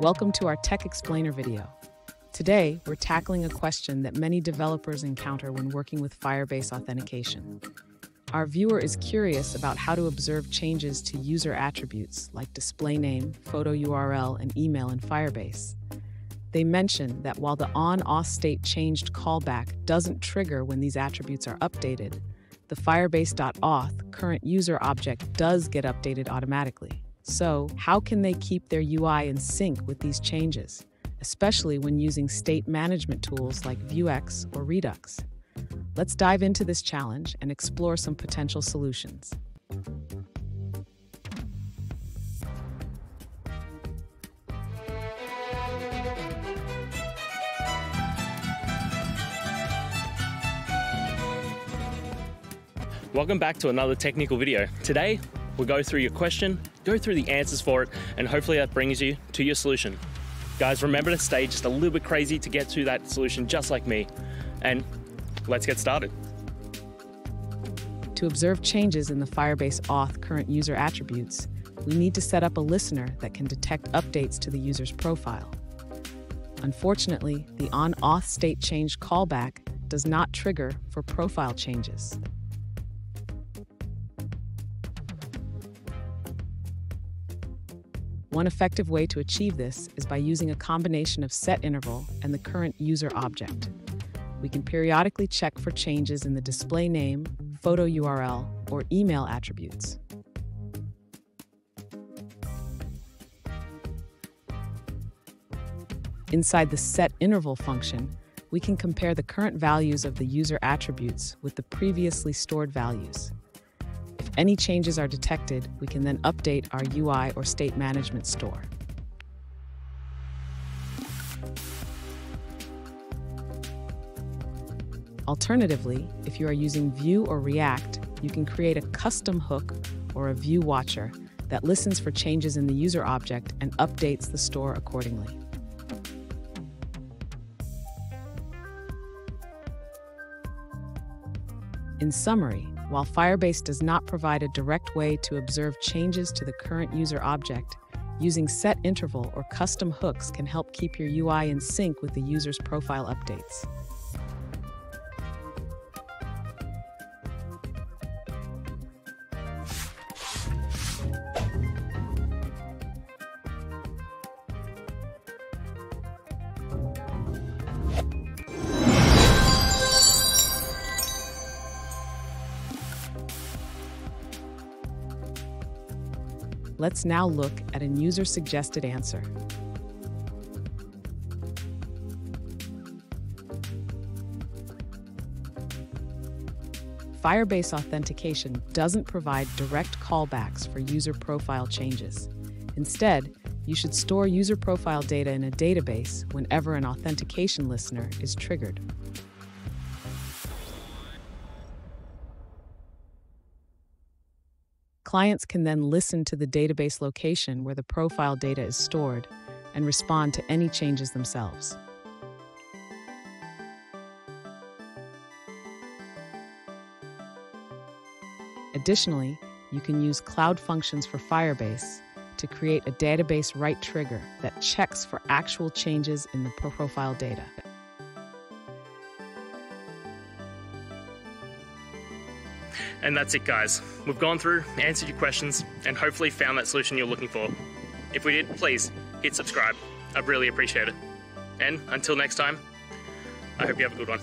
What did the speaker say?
Welcome to our Tech Explainer video. Today, we're tackling a question that many developers encounter when working with Firebase authentication. Our viewer is curious about how to observe changes to user attributes like display name, photo URL, and email in Firebase. They mention that while the on-auth state changed callback doesn't trigger when these attributes are updated, the firebase.auth current user object does get updated automatically. So, how can they keep their UI in sync with these changes, especially when using state management tools like Vuex or Redux? Let's dive into this challenge and explore some potential solutions. Welcome back to another technical video. Today, we'll go through your question, go through the answers for it, and hopefully that brings you to your solution. Guys, remember to stay just a little bit crazy to get to that solution just like me. And let's get started. To observe changes in the Firebase auth current user attributes, we need to set up a listener that can detect updates to the user's profile. Unfortunately, the on auth state change callback does not trigger for profile changes. One effective way to achieve this is by using a combination of set interval and the current user object. We can periodically check for changes in the display name, photo URL, or email attributes. Inside the set interval function, we can compare the current values of the user attributes with the previously stored values. If any changes are detected, we can then update our UI or state management store. Alternatively, if you are using Vue or React, you can create a custom hook or a Vue watcher that listens for changes in the user object and updates the store accordingly. In summary, while Firebase does not provide a direct way to observe changes to the current user object, using set interval or custom hooks can help keep your UI in sync with the user's profile updates. Let's now look at a user-suggested answer. Firebase authentication doesn't provide direct callbacks for user profile changes. Instead, you should store user profile data in a database whenever an authentication listener is triggered. Clients can then listen to the database location where the profile data is stored and respond to any changes themselves. Additionally, you can use Cloud Functions for Firebase to create a database write trigger that checks for actual changes in the profile data. And that's it, guys. We've gone through, answered your questions, and hopefully found that solution you're looking for. If we did, please hit subscribe. I'd really appreciate it. And until next time, I hope you have a good one.